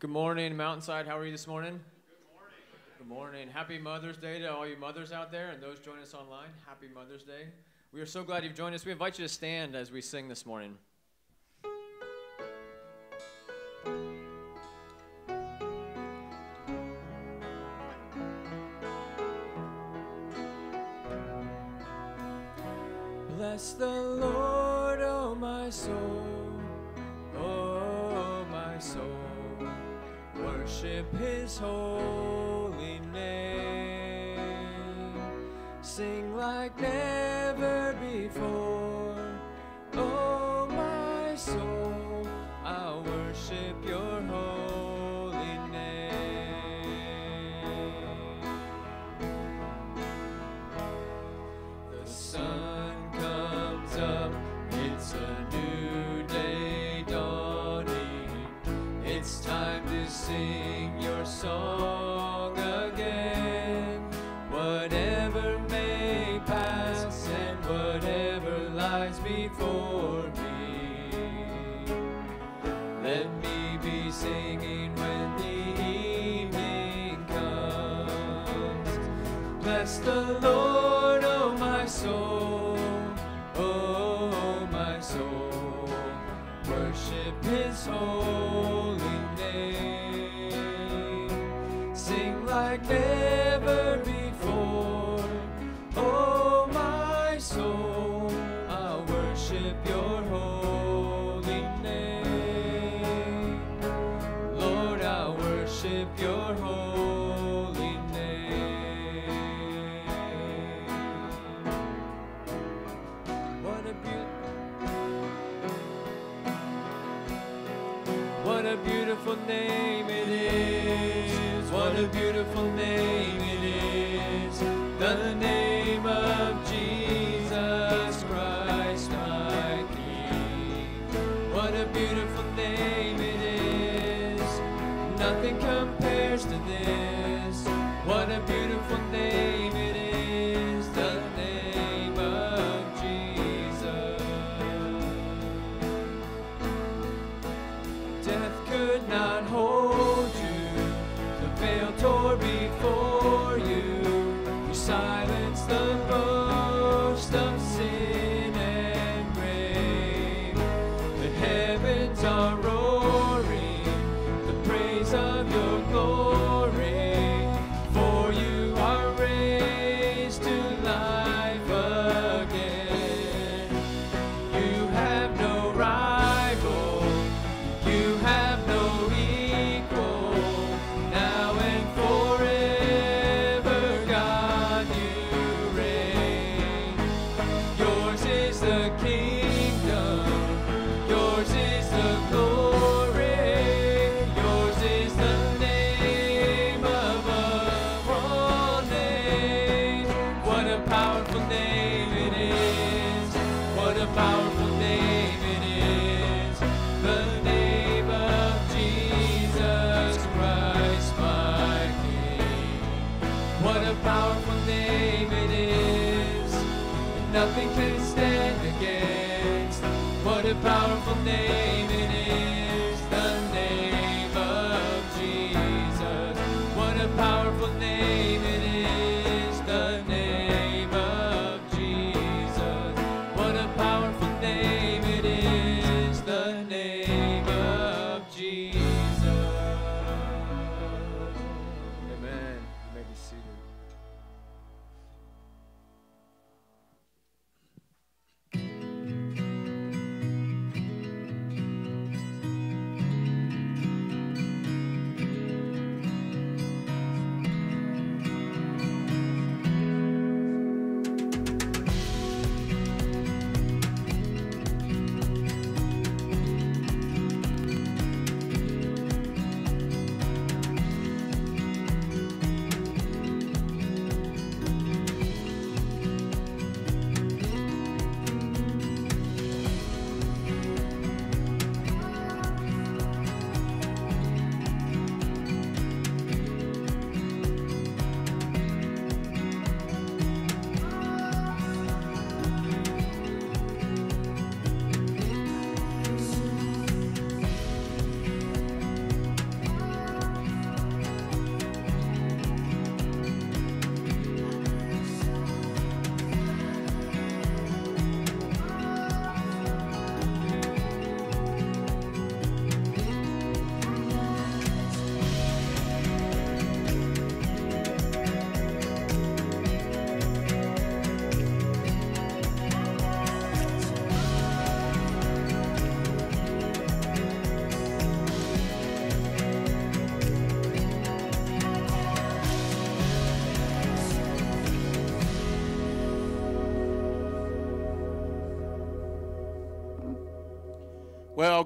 Good morning, Mountainside. How are you this morning? Good morning. Good morning. Happy Mother's Day to all you mothers out there and those joining us online. Happy Mother's Day. We are so glad you've joined us. We invite you to stand as we sing this morning.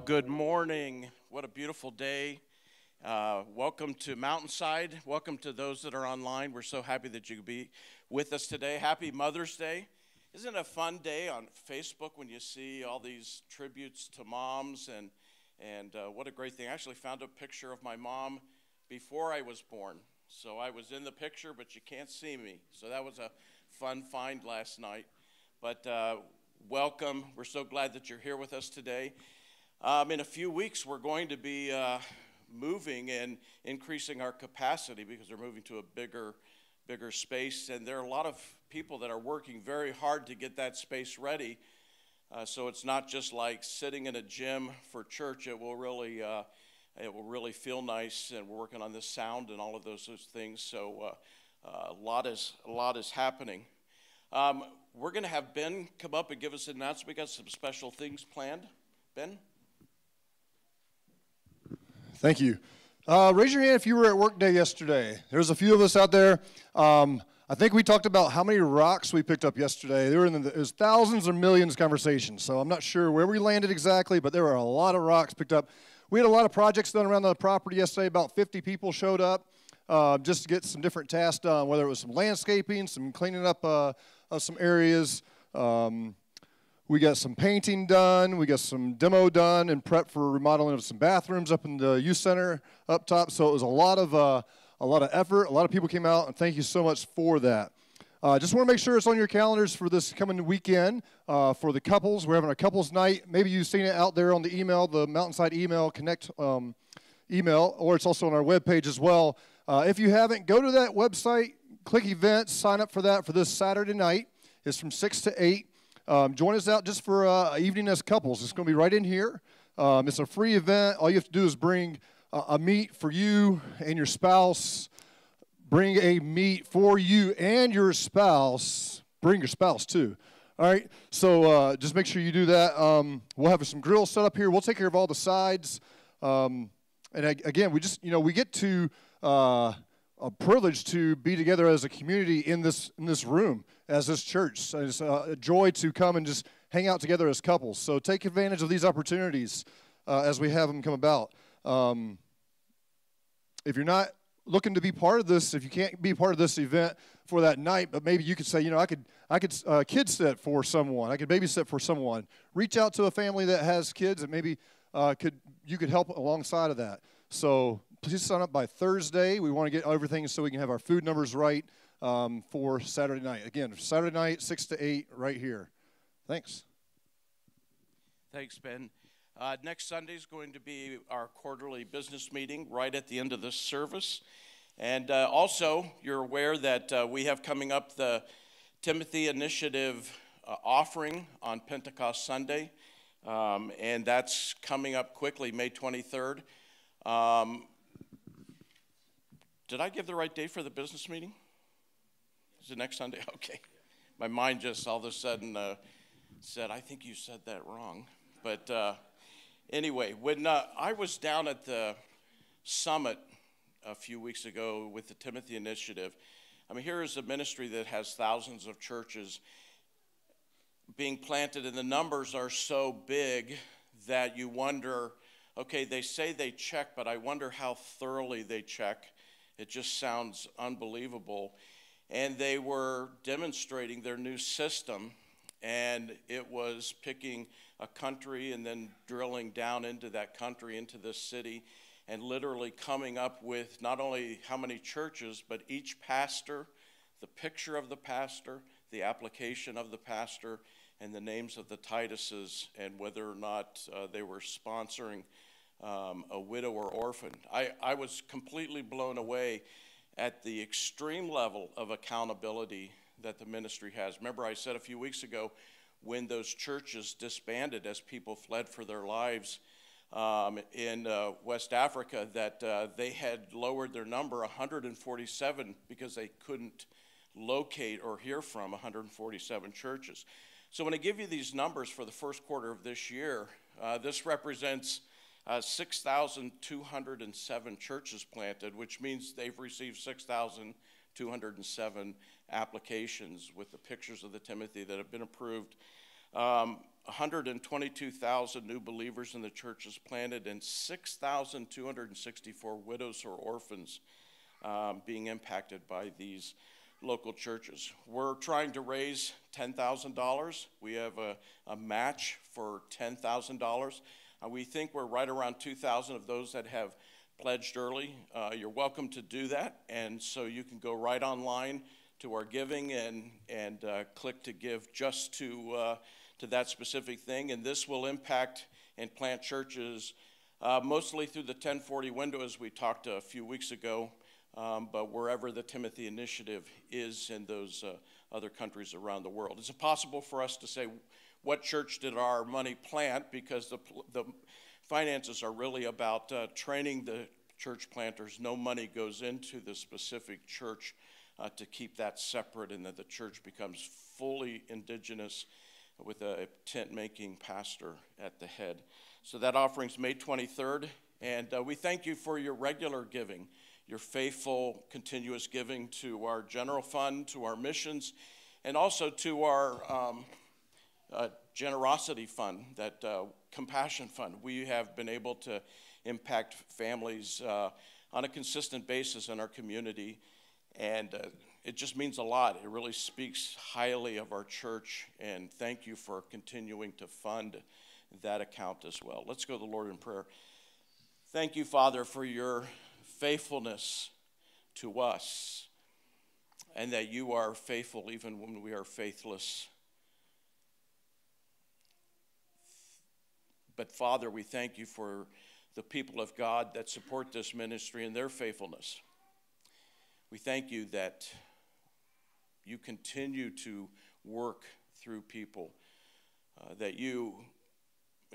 Good morning. What a beautiful day. Uh, welcome to Mountainside. Welcome to those that are online. We're so happy that you could be with us today. Happy Mother's Day. Isn't it a fun day on Facebook when you see all these tributes to moms and and uh, what a great thing. I actually found a picture of my mom before I was born. So I was in the picture, but you can't see me. So that was a fun find last night. But uh, welcome. We're so glad that you're here with us today. Um, in a few weeks, we're going to be uh, moving and increasing our capacity because we're moving to a bigger, bigger space. And there are a lot of people that are working very hard to get that space ready. Uh, so it's not just like sitting in a gym for church. It will really, uh, it will really feel nice. And we're working on this sound and all of those, those things. So uh, uh, a lot is a lot is happening. Um, we're going to have Ben come up and give us an announcement. We got some special things planned. Ben. Thank you. Uh, raise your hand if you were at work day yesterday. There's a few of us out there. Um, I think we talked about how many rocks we picked up yesterday. There were in the, it was thousands or millions conversations. So I'm not sure where we landed exactly, but there were a lot of rocks picked up. We had a lot of projects done around the property yesterday. About 50 people showed up uh, just to get some different tasks done, whether it was some landscaping, some cleaning up uh, of some areas. Um, we got some painting done. We got some demo done and prep for remodeling of some bathrooms up in the youth center up top. So it was a lot of uh, a lot of effort. A lot of people came out, and thank you so much for that. Uh, just want to make sure it's on your calendars for this coming weekend uh, for the couples. We're having a couples night. Maybe you've seen it out there on the email, the Mountainside email Connect um, email, or it's also on our webpage as well. Uh, if you haven't, go to that website, click events, sign up for that for this Saturday night. It's from 6 to 8. Um, join us out just for uh, evening as couples. It's going to be right in here. Um, it's a free event. All you have to do is bring uh, a meat for you and your spouse. Bring a meat for you and your spouse. Bring your spouse too. All right. So uh, just make sure you do that. Um, we'll have some grills set up here. We'll take care of all the sides. Um, and again, we just you know we get to uh, a privilege to be together as a community in this in this room as this church. So it's a joy to come and just hang out together as couples. So take advantage of these opportunities uh, as we have them come about. Um, if you're not looking to be part of this, if you can't be part of this event for that night, but maybe you could say, you know, I could I could uh, kid sit for someone, I could babysit for someone. Reach out to a family that has kids and maybe uh, could you could help alongside of that. So please sign up by Thursday. We want to get everything so we can have our food numbers right um, for Saturday night. Again, Saturday night, 6 to 8, right here. Thanks. Thanks, Ben. Uh, next Sunday is going to be our quarterly business meeting right at the end of this service. And uh, also, you're aware that uh, we have coming up the Timothy Initiative uh, offering on Pentecost Sunday. Um, and that's coming up quickly, May 23rd. Um, did I give the right date for the business meeting? Is it next Sunday? Okay. My mind just all of a sudden uh, said, I think you said that wrong. But uh, anyway, when uh, I was down at the summit a few weeks ago with the Timothy Initiative, I mean, here is a ministry that has thousands of churches being planted, and the numbers are so big that you wonder okay, they say they check, but I wonder how thoroughly they check. It just sounds unbelievable. And they were demonstrating their new system and it was picking a country and then drilling down into that country into this city and literally coming up with not only how many churches but each pastor the picture of the pastor the application of the pastor and the names of the tituses and whether or not uh, they were sponsoring um, a widow or orphan I, I was completely blown away at the extreme level of accountability that the ministry has. Remember, I said a few weeks ago when those churches disbanded as people fled for their lives um, in uh, West Africa that uh, they had lowered their number 147 because they couldn't locate or hear from 147 churches. So when I give you these numbers for the first quarter of this year, uh, this represents uh, 6,207 churches planted, which means they've received 6,207 applications with the pictures of the Timothy that have been approved. Um, 122,000 new believers in the churches planted and 6,264 widows or orphans um, being impacted by these local churches. We're trying to raise $10,000. We have a, a, match for $10,000. Uh, we think we're right around 2,000 of those that have pledged early. Uh, you're welcome to do that, and so you can go right online to our giving and, and uh, click to give just to, uh, to that specific thing. And this will impact and plant churches uh, mostly through the 1040 window, as we talked a few weeks ago um, but wherever the Timothy Initiative is in those uh, other countries around the world. Is it possible for us to say what church did our money plant? Because the, the finances are really about uh, training the church planters. No money goes into the specific church uh, to keep that separate, and that the church becomes fully indigenous with a tent making pastor at the head. So that offering's May 23rd, and uh, we thank you for your regular giving your faithful, continuous giving to our general fund, to our missions, and also to our um, generosity fund, that uh, compassion fund. We have been able to impact families uh, on a consistent basis in our community, and uh, it just means a lot. It really speaks highly of our church, and thank you for continuing to fund that account as well. Let's go to the Lord in prayer. Thank you, Father, for your faithfulness to us, and that you are faithful even when we are faithless. But Father, we thank you for the people of God that support this ministry and their faithfulness. We thank you that you continue to work through people, uh, that you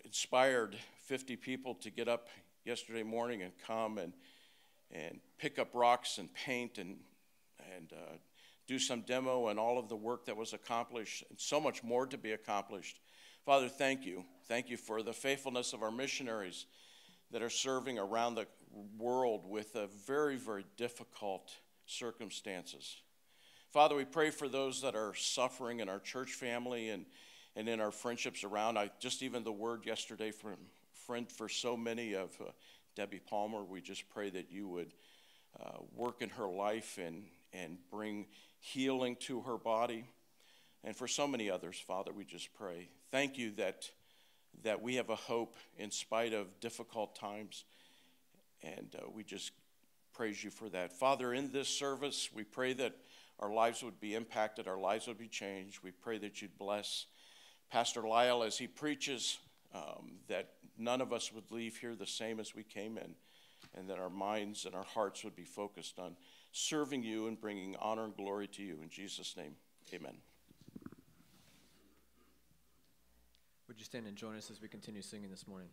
inspired 50 people to get up yesterday morning and come and and pick up rocks and paint and, and uh, do some demo and all of the work that was accomplished, and so much more to be accomplished. Father, thank you. Thank you for the faithfulness of our missionaries that are serving around the world with very, very difficult circumstances. Father, we pray for those that are suffering in our church family and, and in our friendships around. I just even the word yesterday from friend for so many of uh, Debbie Palmer, we just pray that you would uh, work in her life and, and bring healing to her body. And for so many others, Father, we just pray. Thank you that, that we have a hope in spite of difficult times. And uh, we just praise you for that. Father, in this service, we pray that our lives would be impacted, our lives would be changed. We pray that you'd bless Pastor Lyle as he preaches, um, that none of us would leave here the same as we came in, and that our minds and our hearts would be focused on serving you and bringing honor and glory to you. In Jesus' name, amen. Would you stand and join us as we continue singing this morning?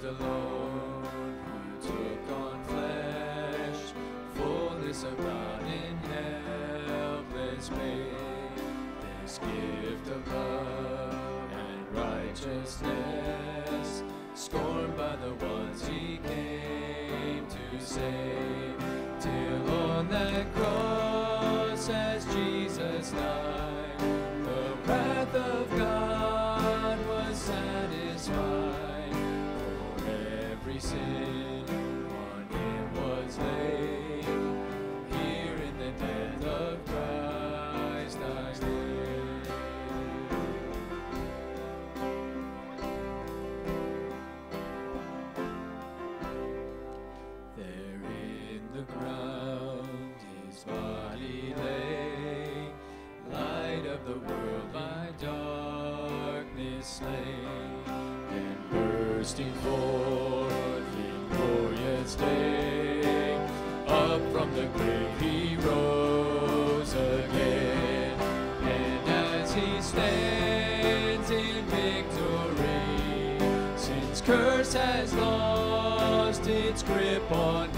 Christ Lord who took on flesh, fullness of God in helpless pain, this gift of love and righteousness, scorned by the ones he came to save, till on that cross as Jesus died, God has lost its grip on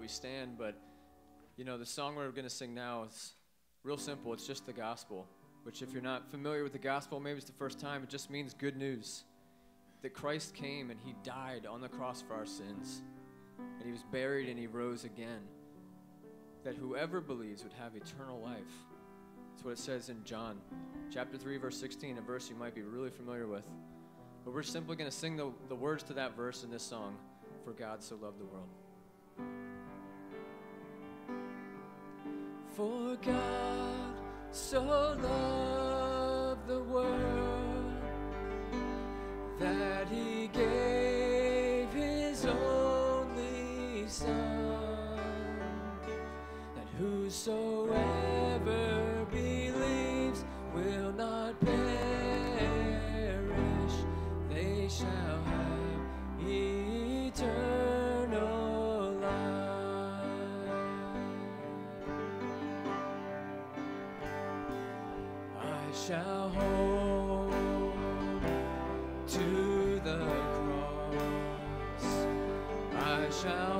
that we stand, but you know, the song we're going to sing now is real simple. It's just the gospel, which, if you're not familiar with the gospel, maybe it's the first time, it just means good news that Christ came and He died on the cross for our sins, and He was buried and He rose again. That whoever believes would have eternal life. That's what it says in John chapter 3, verse 16, a verse you might be really familiar with. But we're simply going to sing the, the words to that verse in this song For God so loved the world. For God so loved the world that he gave his only Son, that whosoever shall hold to the cross. I shall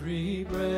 every breath.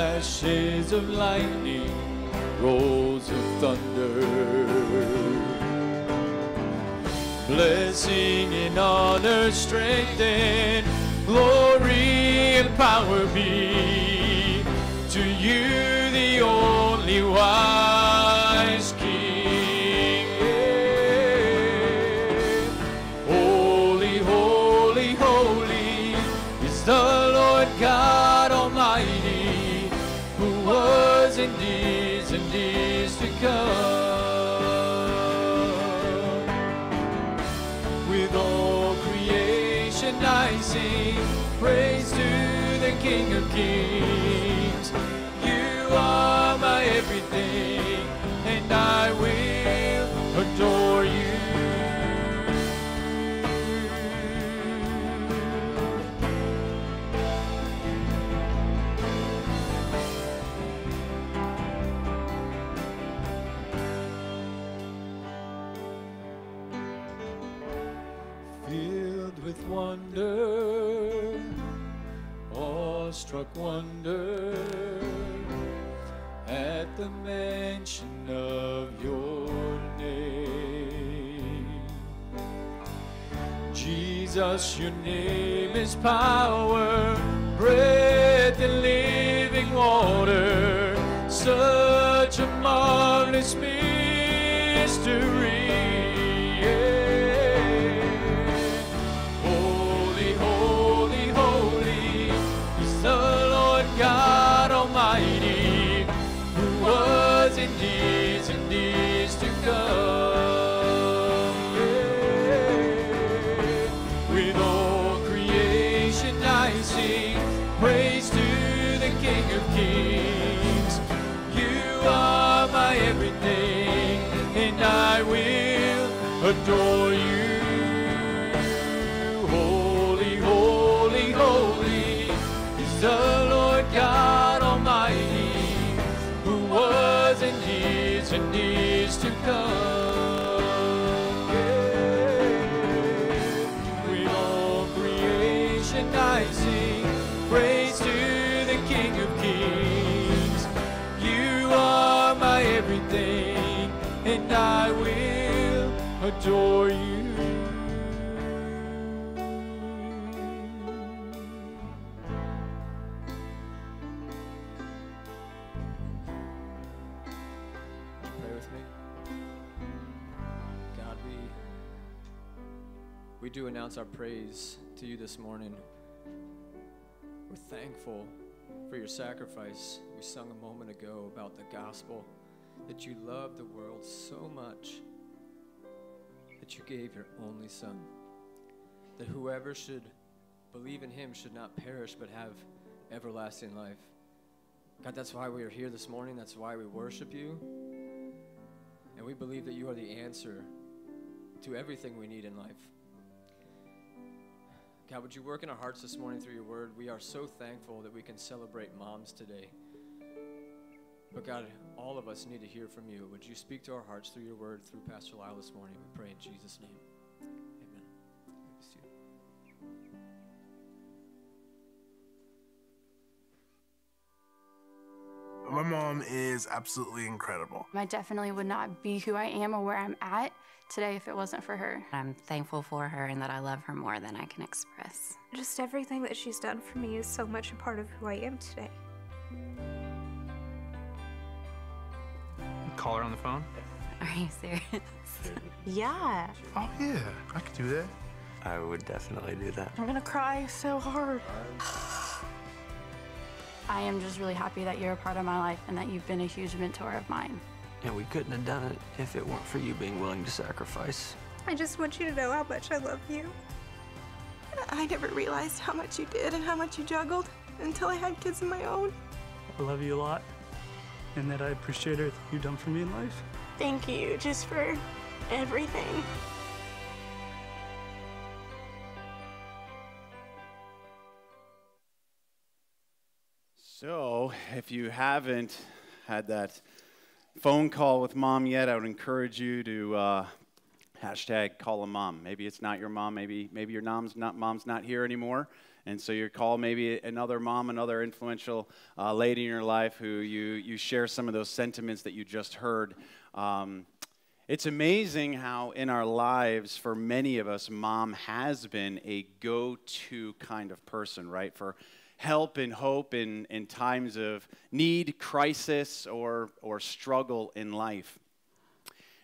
Flashes of lightning, rolls of thunder. Blessing and honor, strength and glory and power be to you, the only wise King of Kings. Awestruck wonder at the mention of your name. Jesus, your name is power, breath and living water, such a marvelous mystery. Adore adore you. Pray with me. God, we we do announce our praise to you this morning. We're thankful for your sacrifice. We sung a moment ago about the gospel that you love the world so much that you gave your only son. That whoever should believe in him should not perish but have everlasting life. God, that's why we are here this morning. That's why we worship you. And we believe that you are the answer to everything we need in life. God, would you work in our hearts this morning through your word? We are so thankful that we can celebrate moms today. But God, all of us need to hear from you. Would you speak to our hearts through your word, through Pastor Lyle this morning? We pray in Jesus' name. Amen. My mom is absolutely incredible. I definitely would not be who I am or where I'm at today if it wasn't for her. I'm thankful for her and that I love her more than I can express. Just everything that she's done for me is so much a part of who I am today. Call her on the phone? Are you serious? Yeah. Oh, yeah, I could do that. I would definitely do that. I'm gonna cry so hard. I am just really happy that you're a part of my life and that you've been a huge mentor of mine. And we couldn't have done it if it weren't for you being willing to sacrifice. I just want you to know how much I love you. I never realized how much you did and how much you juggled until I had kids of my own. I love you a lot and that I appreciate everything you've done for me in life. Thank you just for everything. So, if you haven't had that phone call with mom yet, I would encourage you to uh, hashtag call a mom. Maybe it's not your mom. Maybe maybe your mom's not mom's not here anymore, and so you call maybe another mom, another influential uh, lady in your life who you you share some of those sentiments that you just heard. Um, it's amazing how in our lives, for many of us, mom has been a go-to kind of person, right? For help and hope in, in times of need, crisis, or, or struggle in life.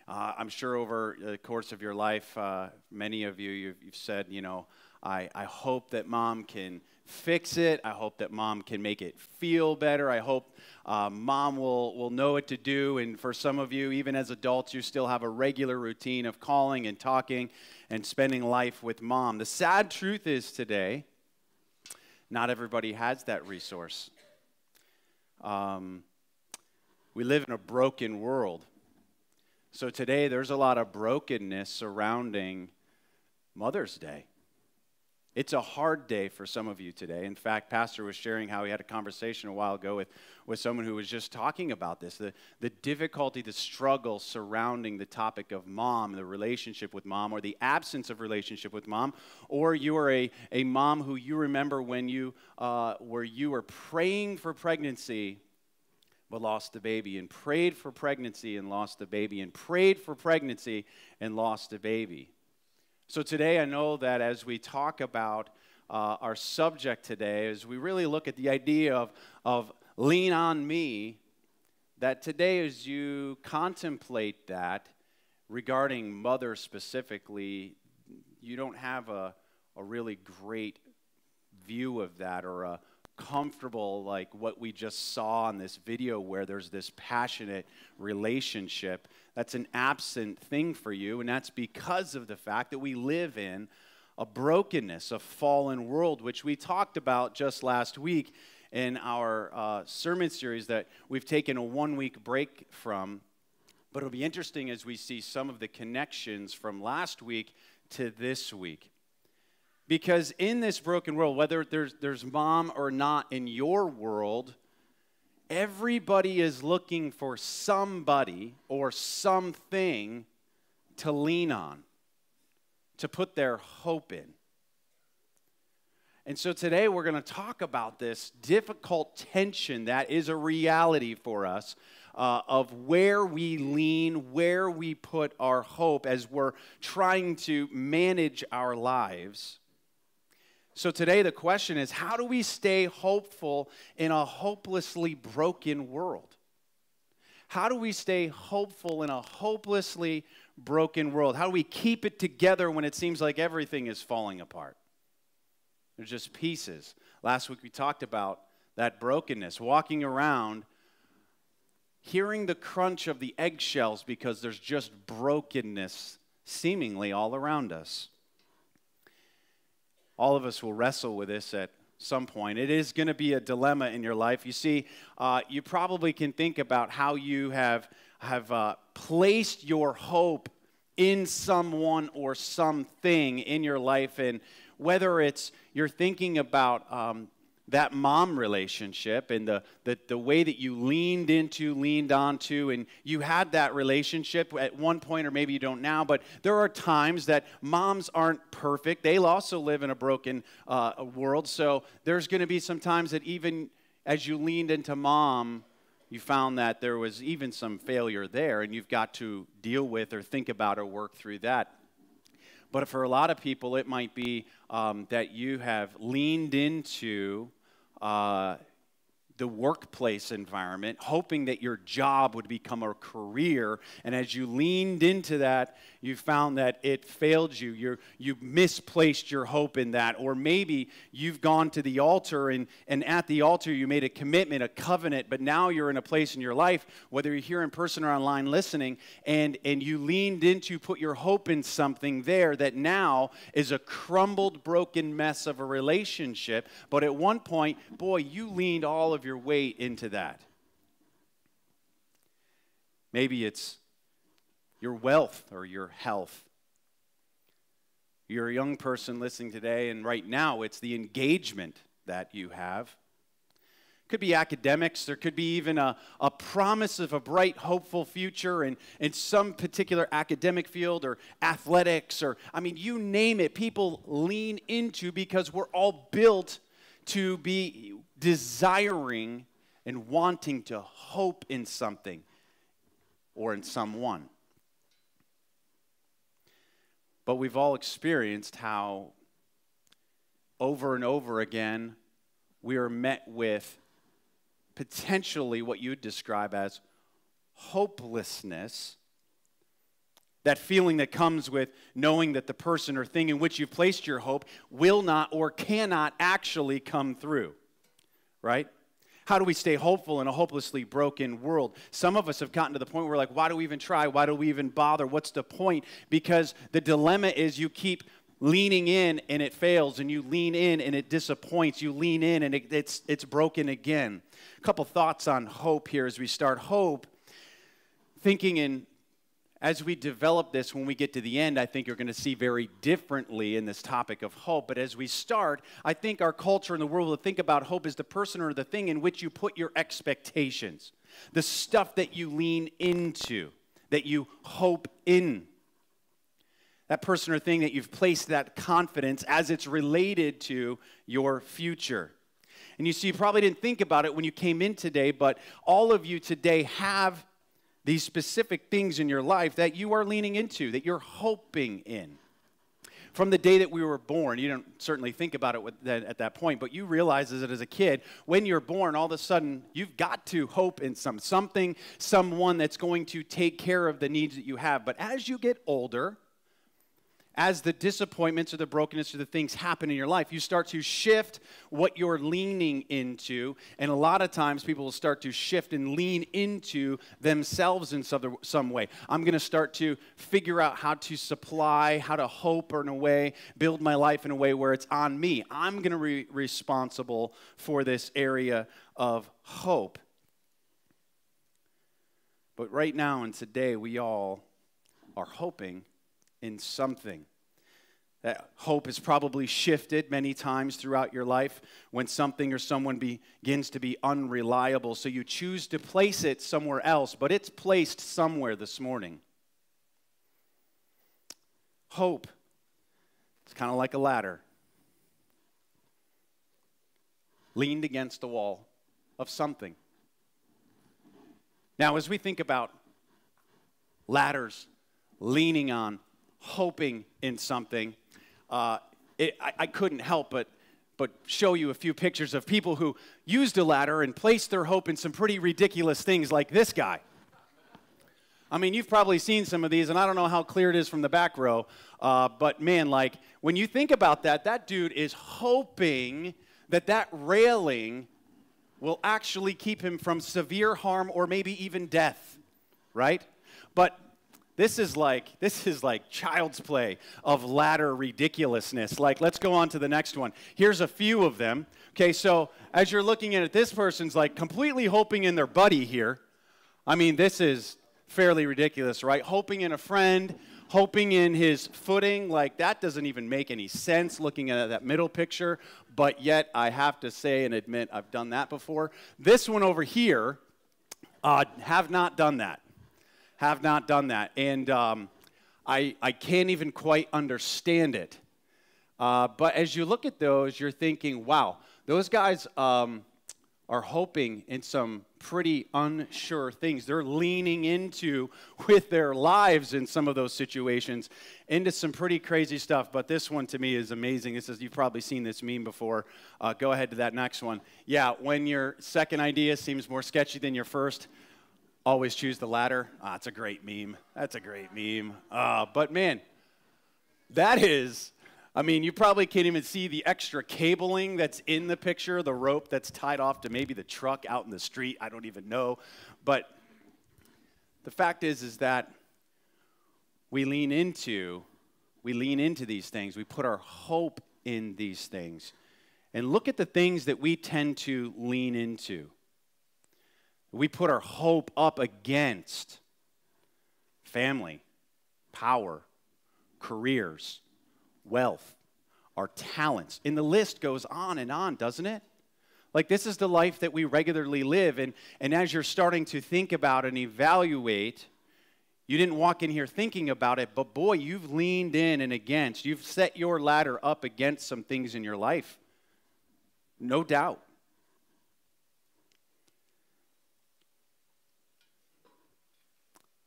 Uh, I'm sure over the course of your life, uh, many of you, you've, you've, said, you know, I, I hope that mom can fix it. I hope that mom can make it feel better. I hope uh, mom will, will know what to do. And for some of you, even as adults, you still have a regular routine of calling and talking and spending life with mom. The sad truth is today, not everybody has that resource. Um, we live in a broken world. So today, there's a lot of brokenness surrounding Mother's Day. It's a hard day for some of you today. In fact, Pastor was sharing how he had a conversation a while ago with, with someone who was just talking about this the, the difficulty, the struggle surrounding the topic of mom, the relationship with mom, or the absence of relationship with mom. Or you are a, a mom who you remember when you, uh, where you were praying for pregnancy but lost the baby, and prayed for pregnancy and lost the baby, and prayed for pregnancy and lost the baby. So today, I know that as we talk about uh, our subject today, as we really look at the idea of, of lean on me, that today, as you contemplate that regarding mother specifically, you don't have a, a really great view of that or a comfortable like what we just saw in this video where there's this passionate relationship that's an absent thing for you and that's because of the fact that we live in a brokenness a fallen world which we talked about just last week in our uh, sermon series that we've taken a one week break from. But it'll be interesting as we see some of the connections from last week to this week because in this broken world, whether there's, there's mom or not in your world, everybody is looking for somebody or something to lean on, to put their hope in. And so today we're going to talk about this difficult tension that is a reality for us uh, of where we lean, where we put our hope as we're trying to manage our lives. So today the question is how do we stay hopeful in a hopelessly broken world? How do we stay hopeful in a hopelessly broken world? How do we keep it together when it seems like everything is falling apart? There's just pieces. Last week we talked about that brokenness, walking around hearing the crunch of the eggshells because there's just brokenness seemingly all around us all of us will wrestle with this at some point. It is going to be a dilemma in your life. You see, uh, you probably can think about how you have, have uh, placed your hope in someone or something in your life, and whether it's you're thinking about um, that mom relationship and the, the, the way that you leaned into, leaned onto, and you had that relationship at one point, or maybe you don't now, but there are times that moms aren't perfect. They also live in a broken uh, world. So there's going to be some times that even as you leaned into mom, you found that there was even some failure there, and you've got to deal with or think about or work through that. But for a lot of people, it might be um, that you have leaned into uh, the workplace environment, hoping that your job would become a career. And as you leaned into that, you found that it failed you. you you misplaced your hope in that. Or maybe you've gone to the altar and, and at the altar you made a commitment, a covenant, but now you're in a place in your life, whether you're here in person or online listening, and, and you leaned into, put your hope in something there that now is a crumbled, broken mess of a relationship. But at one point, boy, you leaned all of your weight into that. Maybe it's your wealth or your health. You're a young person listening today, and right now it's the engagement that you have. Could be academics, there could be even a, a promise of a bright, hopeful future in, in some particular academic field or athletics, or I mean, you name it, people lean into because we're all built to be desiring and wanting to hope in something or in someone. But we've all experienced how over and over again we are met with potentially what you'd describe as hopelessness. That feeling that comes with knowing that the person or thing in which you've placed your hope will not or cannot actually come through, right? How do we stay hopeful in a hopelessly broken world? Some of us have gotten to the point where we're like, why do we even try? Why do we even bother? What's the point? Because the dilemma is you keep leaning in and it fails, and you lean in and it disappoints. You lean in and it, it's, it's broken again. A couple thoughts on hope here as we start. Hope, thinking in as we develop this, when we get to the end, I think you're going to see very differently in this topic of hope. But as we start, I think our culture and the world will think about hope as the person or the thing in which you put your expectations, the stuff that you lean into, that you hope in. That person or thing that you've placed that confidence as it's related to your future. And you see, you probably didn't think about it when you came in today, but all of you today have these specific things in your life that you are leaning into, that you're hoping in. From the day that we were born, you don't certainly think about it that, at that point, but you realize that as a kid, when you're born, all of a sudden you've got to hope in some something, someone that's going to take care of the needs that you have. But as you get older, as the disappointments or the brokenness or the things happen in your life, you start to shift what you're leaning into. And a lot of times people will start to shift and lean into themselves in some, some way. I'm going to start to figure out how to supply, how to hope or in a way, build my life in a way where it's on me. I'm going to be responsible for this area of hope. But right now and today, we all are hoping in something. That hope has probably shifted many times throughout your life when something or someone begins to be unreliable. So you choose to place it somewhere else, but it's placed somewhere this morning. Hope, it's kind of like a ladder, leaned against the wall of something. Now, as we think about ladders leaning on hoping in something, uh, it, I, I couldn't help but but show you a few pictures of people who used a ladder and placed their hope in some pretty ridiculous things like this guy. I mean, you've probably seen some of these, and I don't know how clear it is from the back row, uh, but man, like, when you think about that, that dude is hoping that that railing will actually keep him from severe harm or maybe even death, right? But this is like this is like child's play of ladder ridiculousness. Like let's go on to the next one. Here's a few of them. Okay, so as you're looking at it, this person's like completely hoping in their buddy here. I mean, this is fairly ridiculous, right? Hoping in a friend, hoping in his footing, like that doesn't even make any sense looking at that middle picture, but yet I have to say and admit I've done that before. This one over here, uh, have not done that have not done that. And um, I, I can't even quite understand it. Uh, but as you look at those, you're thinking, wow, those guys um, are hoping in some pretty unsure things. They're leaning into with their lives in some of those situations into some pretty crazy stuff. But this one to me is amazing. This is you've probably seen this meme before. Uh, go ahead to that next one. Yeah, when your second idea seems more sketchy than your first, always choose the latter. Ah, it's a great meme. That's a great meme. Uh, but man, that is I mean, you probably can't even see the extra cabling that's in the picture, the rope that's tied off to maybe the truck out in the street. I don't even know. But the fact is is that we lean into we lean into these things. We put our hope in these things. And look at the things that we tend to lean into. We put our hope up against family, power, careers, wealth, our talents. And the list goes on and on, doesn't it? Like, this is the life that we regularly live. And, and as you're starting to think about and evaluate, you didn't walk in here thinking about it, but boy, you've leaned in and against. You've set your ladder up against some things in your life. No doubt.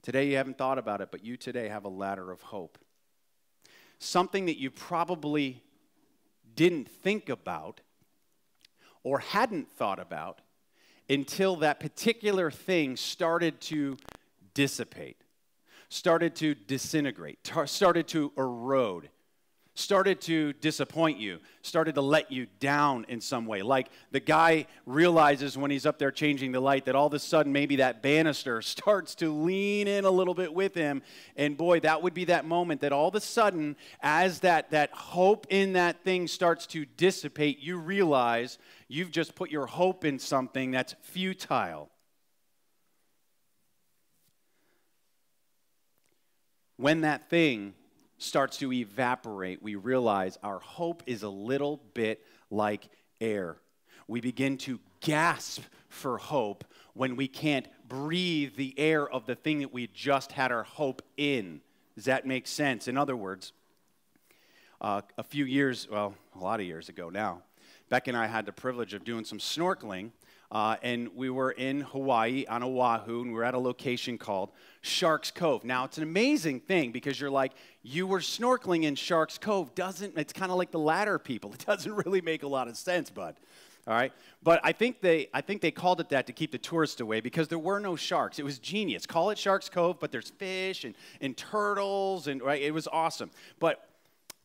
Today, you haven't thought about it, but you today have a ladder of hope. Something that you probably didn't think about or hadn't thought about until that particular thing started to dissipate, started to disintegrate, started to erode started to disappoint you, started to let you down in some way. Like the guy realizes when he's up there changing the light that all of a sudden maybe that banister starts to lean in a little bit with him. And boy, that would be that moment that all of a sudden, as that, that hope in that thing starts to dissipate, you realize you've just put your hope in something that's futile. When that thing starts to evaporate, we realize our hope is a little bit like air. We begin to gasp for hope when we can't breathe the air of the thing that we just had our hope in. Does that make sense? In other words, uh, a few years, well, a lot of years ago now, Beck and I had the privilege of doing some snorkeling uh, and we were in Hawaii on Oahu, and we were at a location called Sharks Cove. Now, it's an amazing thing because you're like, you were snorkeling in Sharks Cove. Doesn't it's kind of like the ladder people? It doesn't really make a lot of sense, bud. All right, but I think they I think they called it that to keep the tourists away because there were no sharks. It was genius. Call it Sharks Cove, but there's fish and, and turtles and right. It was awesome. But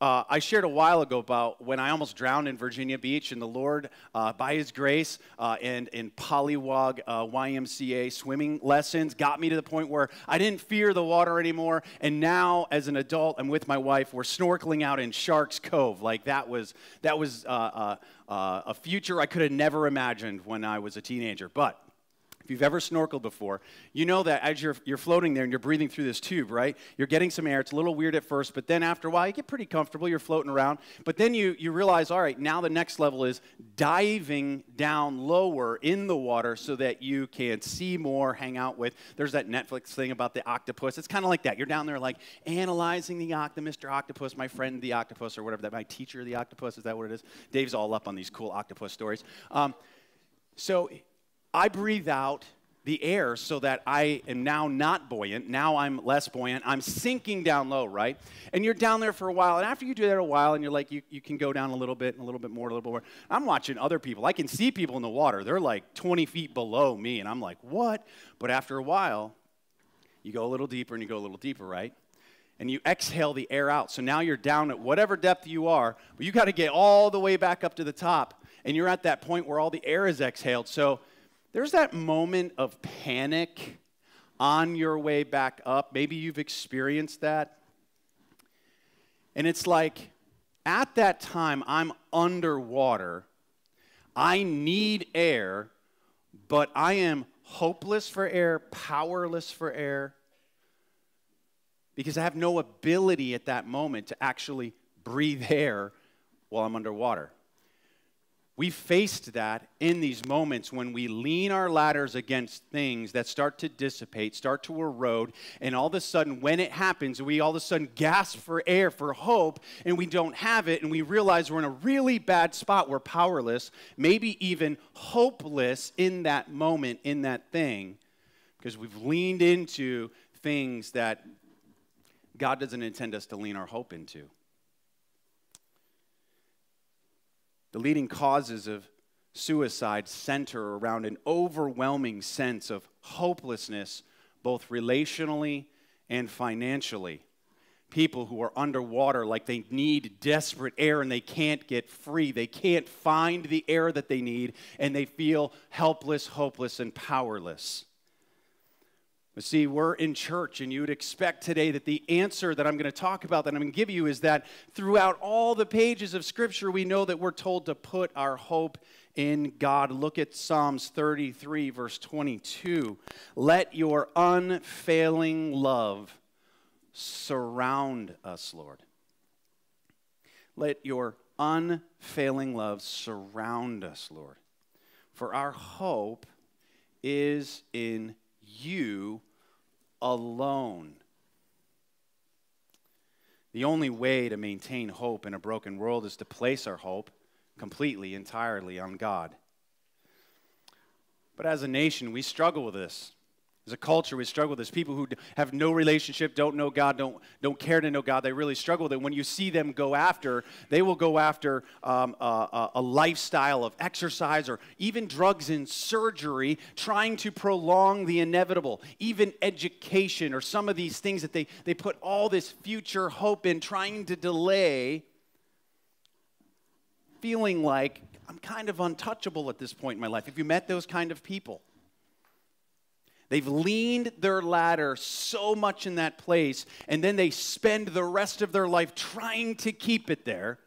uh, I shared a while ago about when I almost drowned in Virginia Beach, and the Lord, uh, by His grace, uh, and in Pollywog uh, YMCA swimming lessons, got me to the point where I didn't fear the water anymore. And now, as an adult, I'm with my wife. We're snorkeling out in Sharks Cove. Like that was that was uh, uh, a future I could have never imagined when I was a teenager. But if you've ever snorkeled before, you know that as you're, you're floating there and you're breathing through this tube, right? You're getting some air. It's a little weird at first, but then after a while, you get pretty comfortable. You're floating around. But then you, you realize, all right, now the next level is diving down lower in the water so that you can see more, hang out with. There's that Netflix thing about the octopus. It's kind of like that. You're down there like analyzing the octopus, Mr. Octopus, my friend the octopus, or whatever that, my teacher the octopus, is that what it is? Dave's all up on these cool octopus stories. Um, so I breathe out the air so that I am now not buoyant. Now I'm less buoyant. I'm sinking down low, right? And you're down there for a while. And after you do that a while, and you're like, you, you can go down a little bit and a little bit more, a little bit more. I'm watching other people. I can see people in the water. They're like 20 feet below me. And I'm like, what? But after a while, you go a little deeper and you go a little deeper, right? And you exhale the air out. So now you're down at whatever depth you are, but you got to get all the way back up to the top. And you're at that point where all the air is exhaled. So there's that moment of panic on your way back up. Maybe you've experienced that. And it's like, at that time, I'm underwater. I need air, but I am hopeless for air, powerless for air, because I have no ability at that moment to actually breathe air while I'm underwater. We faced that in these moments when we lean our ladders against things that start to dissipate, start to erode, and all of a sudden, when it happens, we all of a sudden gasp for air, for hope, and we don't have it, and we realize we're in a really bad spot. We're powerless, maybe even hopeless in that moment, in that thing, because we've leaned into things that God doesn't intend us to lean our hope into. The leading causes of suicide center around an overwhelming sense of hopelessness, both relationally and financially. People who are underwater, like they need desperate air and they can't get free. They can't find the air that they need, and they feel helpless, hopeless, and powerless. But see, we're in church, and you would expect today that the answer that I'm going to talk about, that I'm going to give you, is that throughout all the pages of Scripture, we know that we're told to put our hope in God. Look at Psalms 33, verse 22. Let your unfailing love surround us, Lord. Let your unfailing love surround us, Lord. For our hope is in you alone. The only way to maintain hope in a broken world is to place our hope completely, entirely on God. But as a nation, we struggle with this. As a culture, we struggle with this. People who have no relationship, don't know God, don't, don't care to know God, they really struggle with it. When you see them go after, they will go after um, a, a lifestyle of exercise or even drugs and surgery, trying to prolong the inevitable, even education or some of these things that they, they put all this future hope in, trying to delay, feeling like I'm kind of untouchable at this point in my life. Have you met those kind of people? They've leaned their ladder so much in that place, and then they spend the rest of their life trying to keep it there,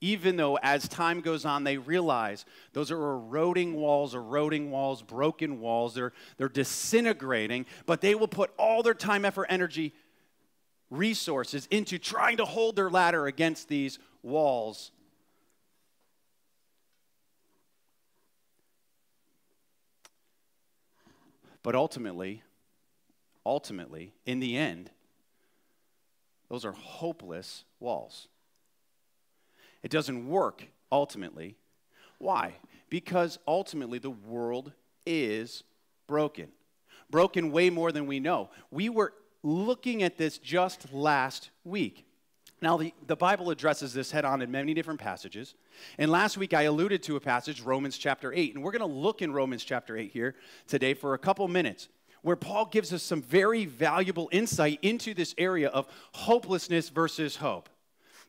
even though as time goes on, they realize those are eroding walls, eroding walls, broken walls. They're, they're disintegrating, but they will put all their time, effort, energy, resources into trying to hold their ladder against these walls But ultimately, ultimately, in the end, those are hopeless walls. It doesn't work ultimately. Why? Because ultimately the world is broken. Broken way more than we know. We were looking at this just last week. Now, the, the Bible addresses this head on in many different passages. And last week I alluded to a passage, Romans chapter 8. And we're going to look in Romans chapter 8 here today for a couple minutes, where Paul gives us some very valuable insight into this area of hopelessness versus hope.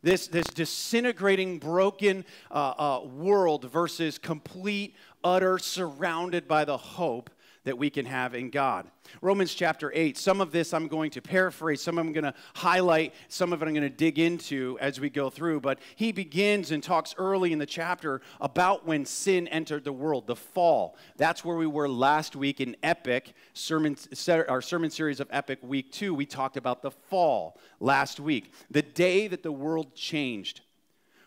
This, this disintegrating, broken uh, uh, world versus complete, utter, surrounded by the hope that we can have in God. Romans chapter 8, some of this I'm going to paraphrase, some I'm going to highlight, some of it I'm going to dig into as we go through. But he begins and talks early in the chapter about when sin entered the world, the fall. That's where we were last week in Epic, sermon, our sermon series of Epic, week two. We talked about the fall last week, the day that the world changed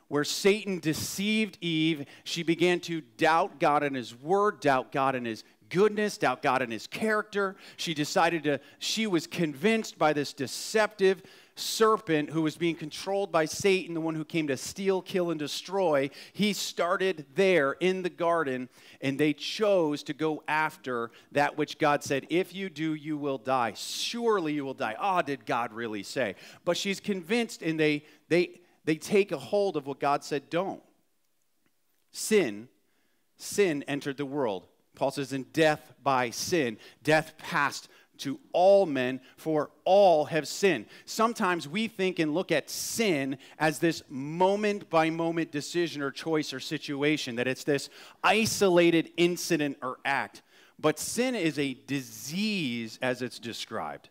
where Satan deceived Eve, she began to doubt God and His Word, doubt God and His goodness, doubt God and his character. She decided to, she was convinced by this deceptive serpent who was being controlled by Satan, the one who came to steal, kill, and destroy. He started there in the garden, and they chose to go after that which God said, If you do, you will die. Surely you will die. Ah, oh, did God really say? But she's convinced, and they, they, they take a hold of what God said, Don't. Sin, sin entered the world Paul says, in death by sin, death passed to all men, for all have sinned. Sometimes we think and look at sin as this moment by moment decision or choice or situation, that it's this isolated incident or act. But sin is a disease as it's described.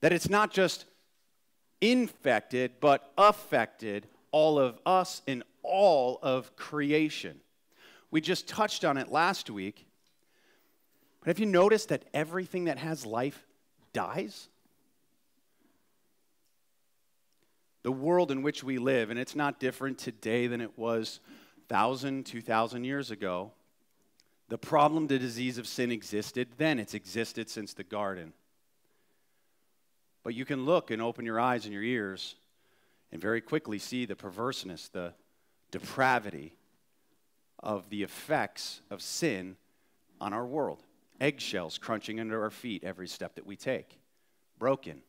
That it's not just infected, but affected all of us and all of creation. We just touched on it last week. But have you noticed that everything that has life dies? the world in which we live, and it's not different today than it was 1,000, 2,000 years ago. The problem, the disease of sin existed then, it's existed since the garden. But you can look and open your eyes and your ears and very quickly see the perverseness, the depravity of the effects of sin on our world. Eggshells crunching under our feet every step that we take, broken,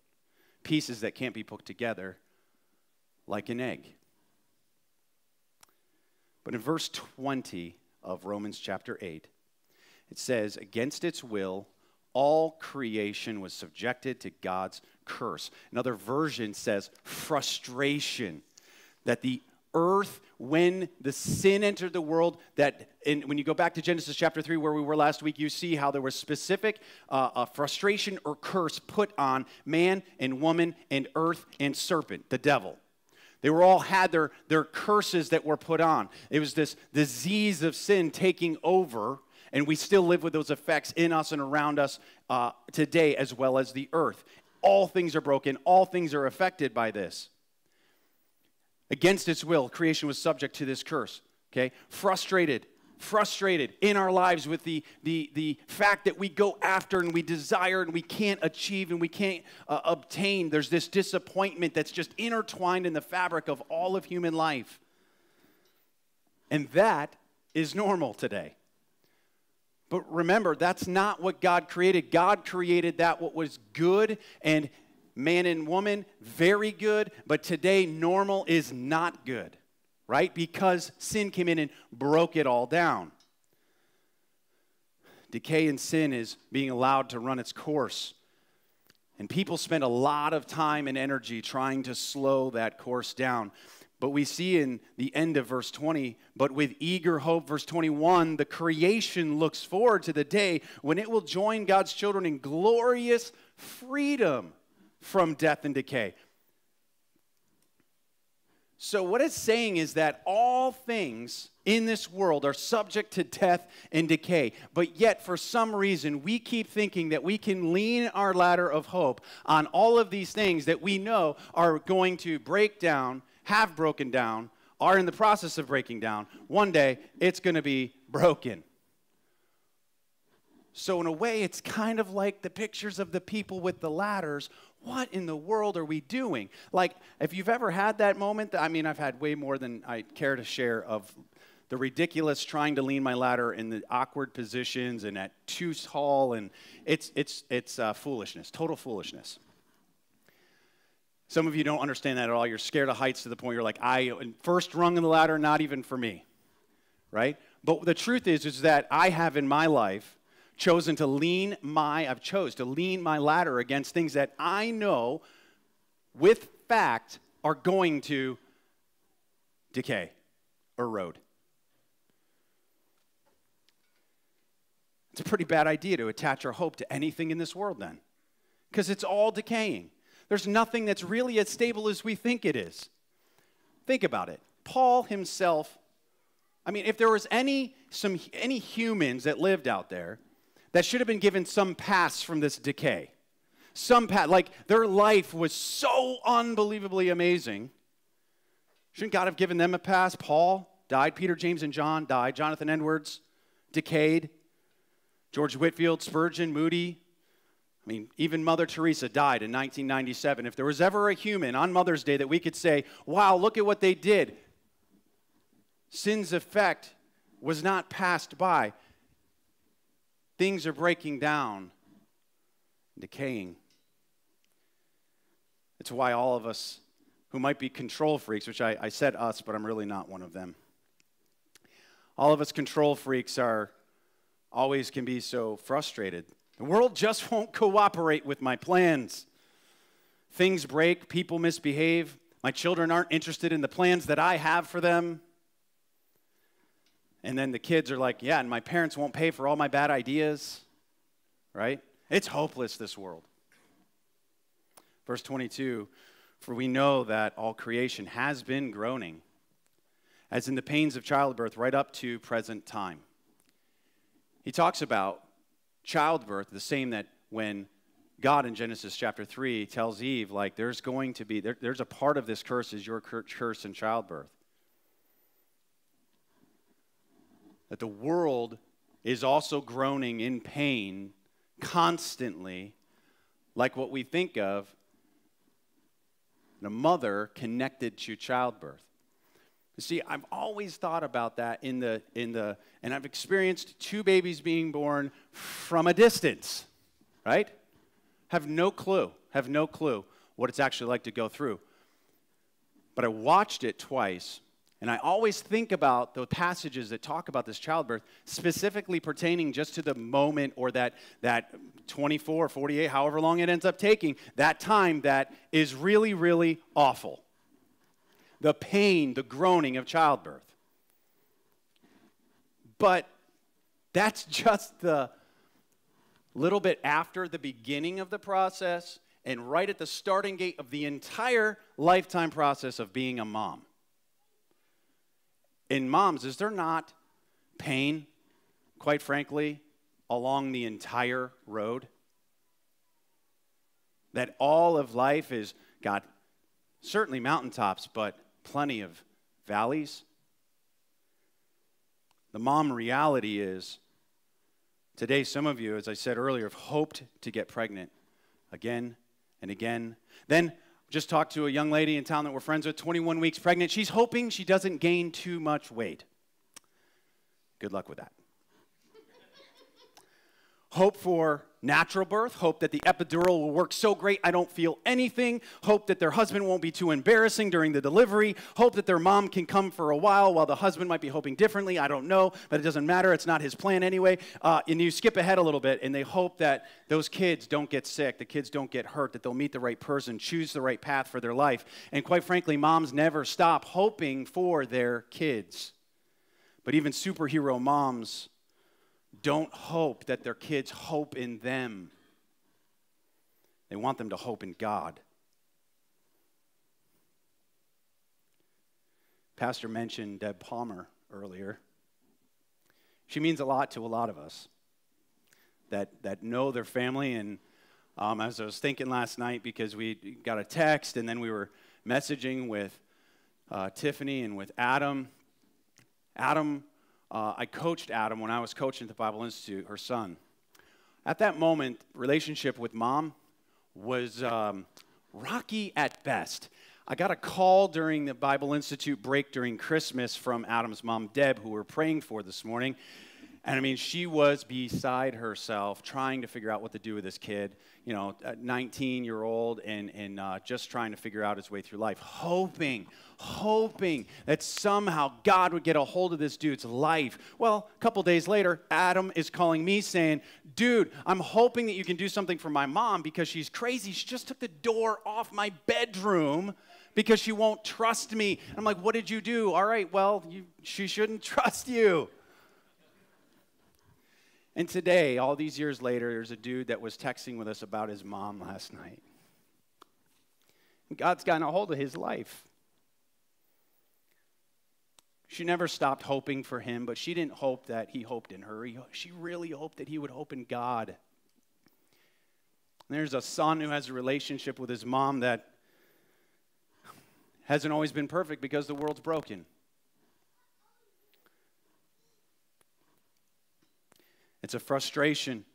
pieces that can't be put together like an egg. But in verse 20 of Romans chapter 8, it says, Against its will, all creation was subjected to God's curse. Another version says frustration, that the earth, when the sin entered the world, that when you go back to Genesis chapter 3, where we were last week, you see how there was specific uh, frustration or curse put on man and woman and earth and serpent, the devil. They were all had their, their curses that were put on. It was this disease of sin taking over, and we still live with those effects in us and around us uh, today, as well as the earth. All things are broken, all things are affected by this. Against its will, creation was subject to this curse. Okay? Frustrated, frustrated in our lives with the, the, the fact that we go after and we desire and we can't achieve and we can't uh, obtain. There's this disappointment that's just intertwined in the fabric of all of human life. And that is normal today. But remember, that's not what God created. God created that what was good and man and woman, very good. But today, normal is not good right? Because sin came in and broke it all down. Decay and sin is being allowed to run its course. And people spend a lot of time and energy trying to slow that course down. But we see in the end of verse 20, but with eager hope, verse 21, the creation looks forward to the day when it will join God's children in glorious freedom from death and decay. So, what it's saying is that all things in this world are subject to death and decay. But yet, for some reason, we keep thinking that we can lean our ladder of hope on all of these things that we know are going to break down, have broken down, are in the process of breaking down. One day, it's going to be broken. So, in a way, it's kind of like the pictures of the people with the ladders what in the world are we doing? Like, if you've ever had that moment, I mean, I've had way more than I care to share of the ridiculous trying to lean my ladder in the awkward positions and at too tall, and it's, it's, it's uh, foolishness, total foolishness. Some of you don't understand that at all. You're scared of heights to the point you're like, I, first rung of the ladder, not even for me, right? But the truth is, is that I have in my life chosen to lean my, I've chose to lean my ladder against things that I know with fact are going to decay, erode. It's a pretty bad idea to attach our hope to anything in this world then, because it's all decaying. There's nothing that's really as stable as we think it is. Think about it. Paul himself, I mean, if there was any, some, any humans that lived out there that should have been given some pass from this decay. Some pass, like their life was so unbelievably amazing. Shouldn't God have given them a pass? Paul died, Peter, James, and John died, Jonathan Edwards decayed, George Whitefield, Spurgeon, Moody. I mean, even Mother Teresa died in 1997. If there was ever a human on Mother's Day that we could say, wow, look at what they did, sin's effect was not passed by. Things are breaking down, decaying. It's why all of us who might be control freaks, which I, I said us, but I'm really not one of them. All of us control freaks are always can be so frustrated. The world just won't cooperate with my plans. Things break, people misbehave, my children aren't interested in the plans that I have for them. And then the kids are like, yeah, and my parents won't pay for all my bad ideas, right? It's hopeless, this world. Verse 22 For we know that all creation has been groaning, as in the pains of childbirth, right up to present time. He talks about childbirth, the same that when God in Genesis chapter 3 tells Eve, like, there's going to be, there, there's a part of this curse is your curse in childbirth. That the world is also groaning in pain constantly, like what we think of a mother connected to childbirth. You see, I've always thought about that in the, in the, and I've experienced two babies being born from a distance, right? Have no clue, have no clue what it's actually like to go through. But I watched it twice, and I always think about the passages that talk about this childbirth, specifically pertaining just to the moment or that, that 24, 48, however long it ends up taking, that time that is really, really awful. The pain, the groaning of childbirth. But that's just the little bit after the beginning of the process and right at the starting gate of the entire lifetime process of being a mom. In moms, is there not pain, quite frankly, along the entire road? That all of life is got certainly mountaintops, but plenty of valleys? The mom reality is Today, some of you, as I said earlier, have hoped to get pregnant again and again. Then, just talked to a young lady in town that we're friends with, 21 weeks pregnant. She's hoping she doesn't gain too much weight. Good luck with that hope for natural birth, hope that the epidural will work so great I don't feel anything, hope that their husband won't be too embarrassing during the delivery, hope that their mom can come for a while while the husband might be hoping differently. I don't know, but it doesn't matter. It's not his plan anyway. Uh, and you skip ahead a little bit, and they hope that those kids don't get sick, the kids don't get hurt, that they'll meet the right person, choose the right path for their life. And quite frankly, moms never stop hoping for their kids. But even superhero moms don't hope that their kids hope in them. They want them to hope in God. Pastor mentioned Deb Palmer earlier. She means a lot to a lot of us that, that know their family. And um, as I was thinking last night, because we got a text and then we were messaging with uh, Tiffany and with Adam. Adam uh, I coached Adam when I was coaching at the Bible Institute, her son. At that moment, relationship with mom was um, rocky at best. I got a call during the Bible Institute break during Christmas from Adam's mom, Deb, who we're praying for this morning. And I mean, she was beside herself trying to figure out what to do with this kid, you know, 19 year old, and, and uh, just trying to figure out his way through life, hoping, hoping that somehow God would get a hold of this dude's life. Well, a couple days later, Adam is calling me saying, Dude, I'm hoping that you can do something for my mom because she's crazy. She just took the door off my bedroom because she won't trust me. I'm like, What did you do? All right, well, you, she shouldn't trust you. And today, all these years later, there's a dude that was texting with us about his mom last night. God's gotten a hold of his life. She never stopped hoping for him, but she didn't hope that he hoped in her. She really hoped that he would hope in God. And there's a son who has a relationship with his mom that hasn't always been perfect because the world's broken. It's a frustration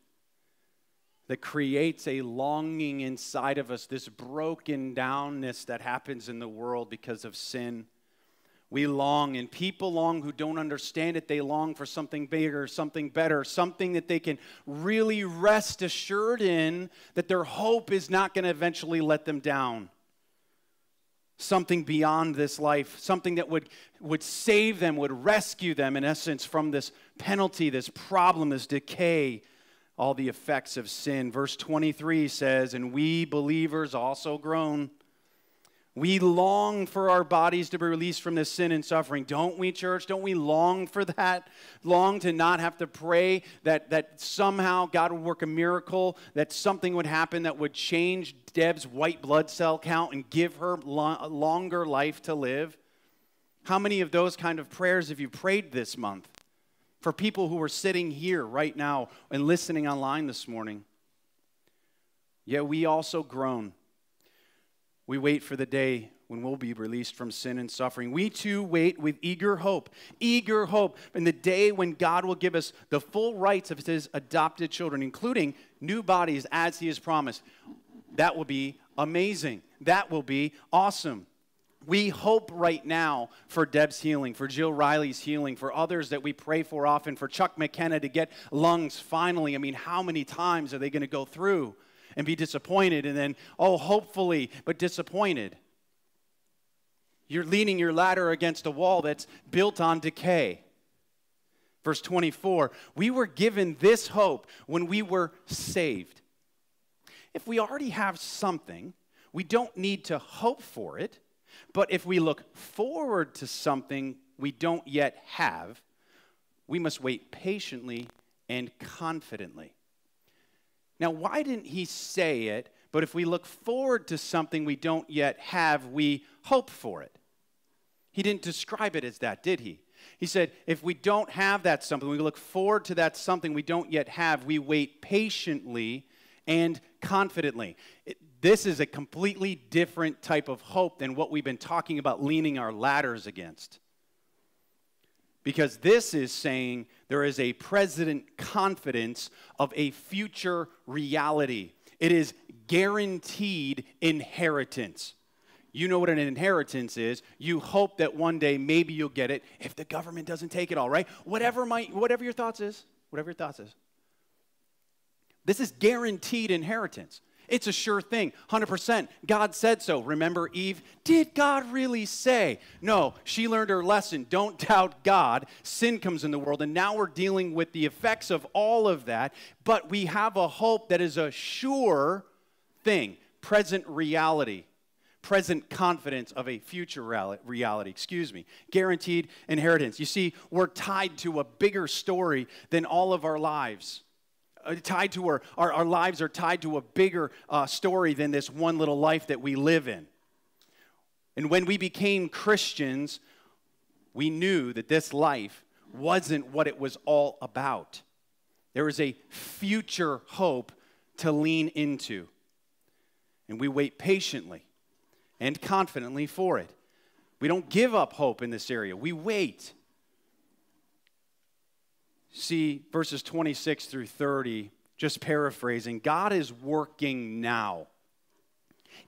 that creates a longing inside of us, this broken downness that happens in the world because of sin. We long, and people long who don't understand it. They long for something bigger, something better, something that they can really rest assured in that their hope is not going to eventually let them down something beyond this life, something that would, would save them, would rescue them, in essence, from this penalty, this problem, this decay, all the effects of sin. Verse 23 says, And we believers also groan we long for our bodies to be released from this sin and suffering. Don't we, church? Don't we long for that? Long to not have to pray that, that somehow God would work a miracle, that something would happen that would change Deb's white blood cell count and give her lo- longer life to live? How many of those kind of prayers have you prayed this month for people who are sitting here right now and listening online this morning? Yet we also groan. We wait for the day when we'll be released from sin and suffering. We too wait with eager hope, eager hope in the day when God will give us the full rights of his adopted children, including new bodies as he has promised. That will be amazing. That will be awesome. We hope right now for Deb's healing, for Jill Riley's healing, for others that we pray for often, for Chuck McKenna to get lungs finally. I mean, how many times are they going to go through and be disappointed and then, oh, hopefully, but disappointed? You're leaning your ladder against a wall that's built on decay. Verse 24, we were given this hope when we were saved. If we already have something, we don't need to hope for it. But if we look forward to something we don't yet have, we must wait patiently and confidently. Now, why didn't he say it? But if we look forward to something we don't yet have, we hope for it. He didn't describe it as that, did he? He said, if we don't have that something, we look forward to that something we don't yet have, we wait patiently and confidently. It, this is a completely different type of hope than what we've been talking about leaning our ladders against. Because this is saying there is a present confidence of a future reality. It is guaranteed inheritance. You know what an inheritance is. You hope that one day maybe you'll get it if the government doesn't take it all, right? Whatever my whatever your thoughts is, whatever your thoughts is. This is guaranteed inheritance. It's a sure thing, 100%. God said so. Remember Eve? Did God really say? No, she learned her lesson. Don't doubt God. Sin comes in the world, and now we're dealing with the effects of all of that. But we have a hope that is a sure thing, present reality present confidence of a future reality, excuse me, guaranteed inheritance. You see, we're tied to a bigger story than all of our lives. Uh, tied to our, our, our, lives are tied to a bigger uh, story than this one little life that we live in. And when we became Christians, we knew that this life wasn't what it was all about. There was a future hope to lean into. And we wait patiently and confidently for it. We don't give up hope in this area, we wait. See, verses 26 through 30, just paraphrasing, God is working now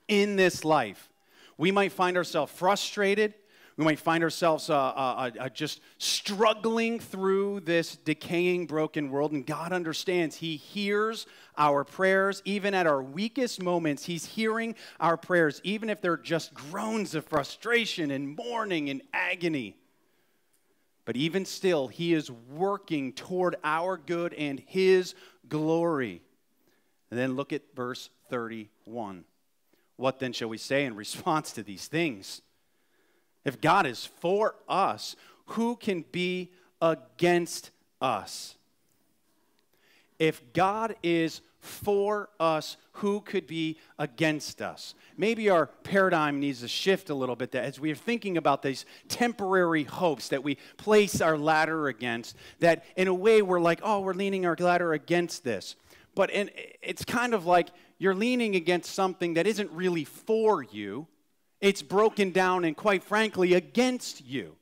in this life. We might find ourselves frustrated we might find ourselves uh, uh, uh, just struggling through this decaying, broken world, and God understands. He hears our prayers, even at our weakest moments. He's hearing our prayers, even if they're just groans of frustration and mourning and agony. But even still, He is working toward our good and His glory. And then look at verse 31. What then shall we say in response to these things? If God is for us, who can be against us? If God is for us, who could be against us? Maybe our paradigm needs to shift a little bit that as we are thinking about these temporary hopes that we place our ladder against, that in a way we're like, oh, we're leaning our ladder against this. But in, it's kind of like you're leaning against something that isn't really for you it's broken down and, quite frankly, against you.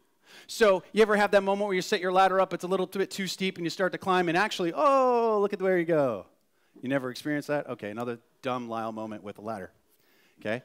So, you ever have that moment where you set your ladder up, it's a little bit too steep, and you start to climb, and actually, oh, look at where you go. You never experienced that? Okay, another dumb Lyle moment with a ladder. Okay?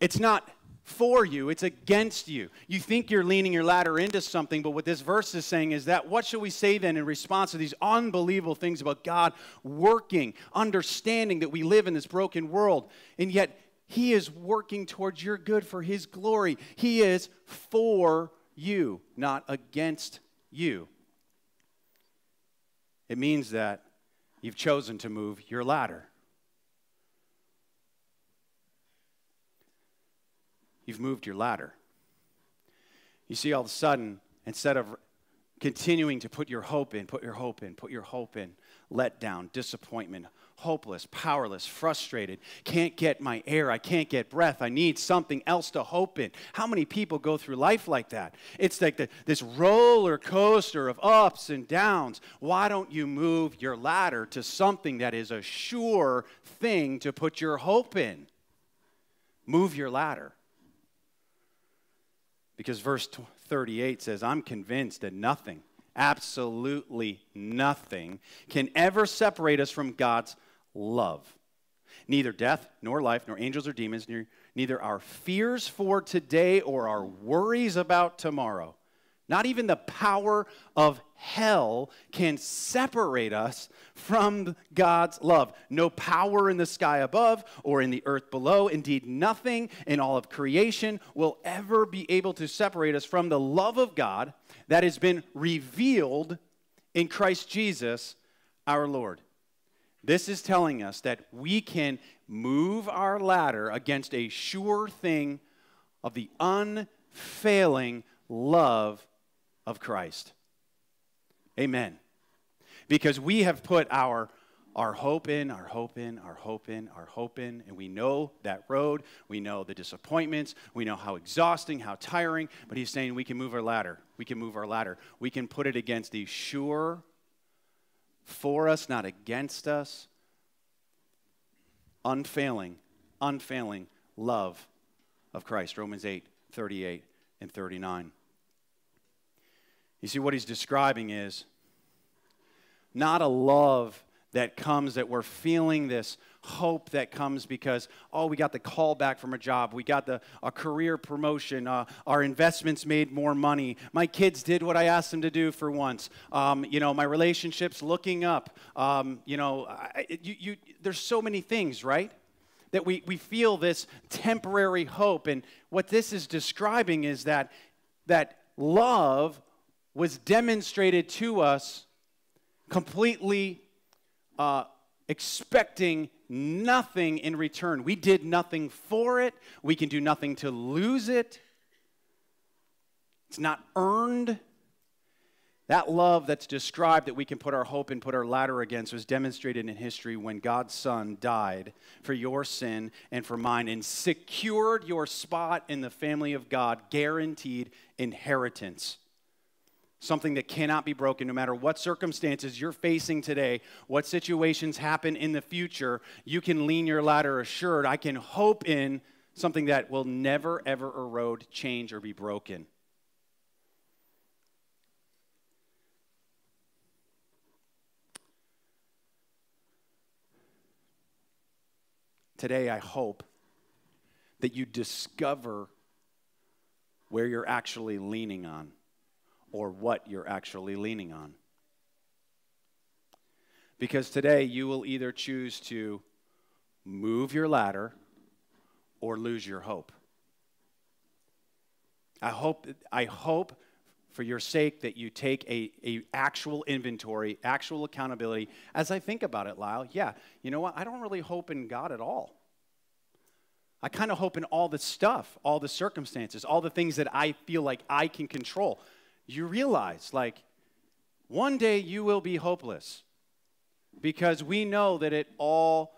It's not for you, it's against you. You think you're leaning your ladder into something, but what this verse is saying is that what should we say then in response to these unbelievable things about God working, understanding that we live in this broken world, and yet he is working towards your good for His glory. He is for you, not against you. It means that you've chosen to move your ladder. You've moved your ladder. You see, all of a sudden, instead of continuing to put your hope in, put your hope in, put your hope in, let down, disappointment, hopeless, powerless, frustrated, can't get my air, I can't get breath, I need something else to hope in. How many people go through life like that? It's like the, this roller coaster of ups and downs. Why don't you move your ladder to something that is a sure thing to put your hope in? Move your ladder. Because verse 38 says, I'm convinced that nothing, absolutely nothing, can ever separate us from God's love. Neither death, nor life, nor angels or demons, neither our fears for today or our worries about tomorrow. Not even the power of hell can separate us from God's love. No power in the sky above or in the earth below, indeed, nothing in all of creation will ever be able to separate us from the love of God that has been revealed in Christ Jesus our Lord. This is telling us that we can move our ladder against a sure thing of the unfailing love of Christ. Amen. Because we have put our our hope in, our hope in, our hope in, our hope in, and we know that road. We know the disappointments. We know how exhausting, how tiring. But he's saying we can move our ladder. We can move our ladder. We can put it against the sure for us, not against us, unfailing, unfailing love of Christ. Romans 8, 38 and 39. You see, what he's describing is not a love that comes that we're feeling this hope that comes because oh we got the call back from a job. We got the a career promotion. Uh, our investments made more money. My kids did what i asked them to do for once. Um, you know my relationships looking up. Um, you know I, you, you, there's so many things right? That we, we feel this temporary hope. And what this is describing is that that love was demonstrated to us completely uh, expecting nothing in return. We did nothing for it, we can do nothing to lose it. It's not earned. That love that's described that we can put our hope and put our ladder against was demonstrated in history when God's Son died for your sin and for mine and secured your spot in the family of God, guaranteed inheritance something that cannot be broken no matter what circumstances you're facing today, what situations happen in the future. You can lean your ladder assured. I can hope in something that will never, ever erode, change, or be broken. Today, I hope that you discover where you're actually leaning on or what you're actually leaning on. Because today you will either choose to move your ladder or lose your hope. I hope, I hope for your sake that you take a, a actual inventory, actual accountability. As I think about it, Lyle, yeah, you know what? I don't really hope in God at all. I kind of hope in all the stuff, all the circumstances, all the things that I feel like I can control you realize, like, one day you will be hopeless because we know that it all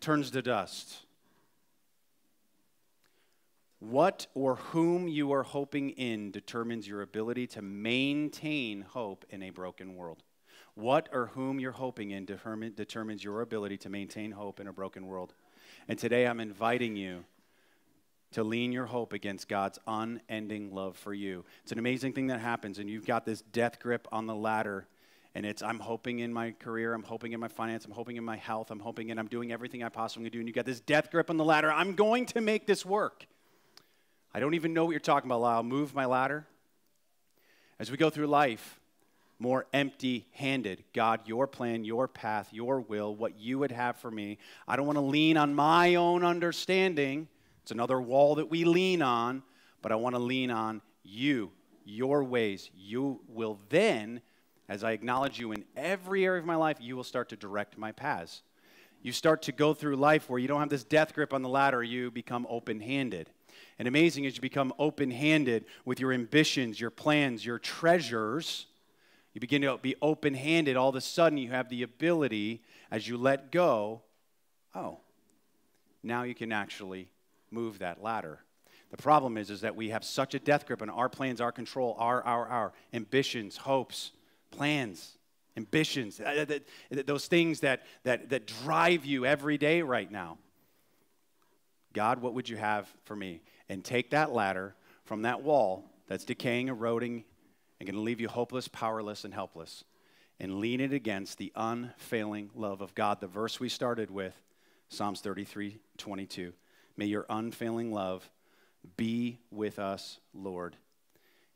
turns to dust. What or whom you are hoping in determines your ability to maintain hope in a broken world. What or whom you're hoping in determines your ability to maintain hope in a broken world. And today I'm inviting you to lean your hope against God's unending love for you. It's an amazing thing that happens, and you've got this death grip on the ladder. And it's, I'm hoping in my career, I'm hoping in my finance, I'm hoping in my health, I'm hoping and I'm doing everything I possibly can do. And you've got this death grip on the ladder. I'm going to make this work. I don't even know what you're talking about, I'll move my ladder. As we go through life, more empty handed. God, your plan, your path, your will, what you would have for me. I don't want to lean on my own understanding. It's another wall that we lean on, but I want to lean on you, your ways. You will then, as I acknowledge you in every area of my life, you will start to direct my paths. You start to go through life where you don't have this death grip on the ladder, you become open handed. And amazing as you become open handed with your ambitions, your plans, your treasures, You begin to be open handed. All of a sudden, you have the ability, as you let go, oh, now you can actually move that ladder. The problem is, is that we have such a death grip on our plans, our control, our, our, our ambitions, hopes, plans, ambitions, uh, that, those things that, that, that drive you every day right now. God, what would you have for me? And take that ladder from that wall that's decaying, eroding, and going to leave you hopeless, powerless, and helpless, and lean it against the unfailing love of God. The verse we started with, Psalms 33 22. May your unfailing love be with us, Lord,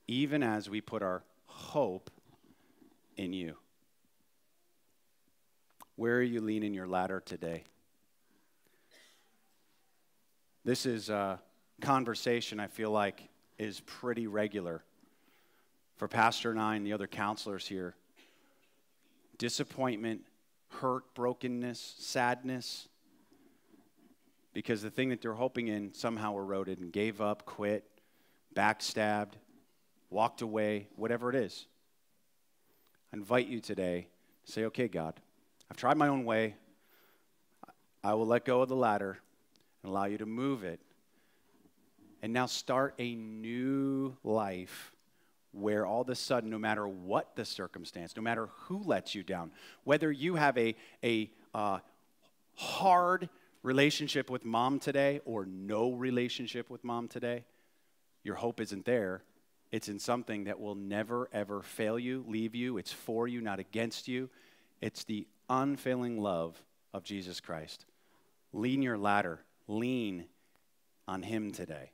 even as we put our hope in you. Where are you leaning your ladder today? This is a conversation I feel like is pretty regular for Pastor and I and the other counselors here. Disappointment, hurt, brokenness, sadness, because the thing that they're hoping in somehow eroded and gave up, quit, backstabbed, walked away, whatever it is. I invite you today to say, okay, God, I've tried my own way. I will let go of the ladder and allow you to move it. And now start a new life where all of a sudden, no matter what the circumstance, no matter who lets you down, whether you have a, a uh, hard, relationship with mom today or no relationship with mom today, your hope isn't there. It's in something that will never, ever fail you, leave you. It's for you, not against you. It's the unfailing love of Jesus Christ. Lean your ladder, lean on Him today.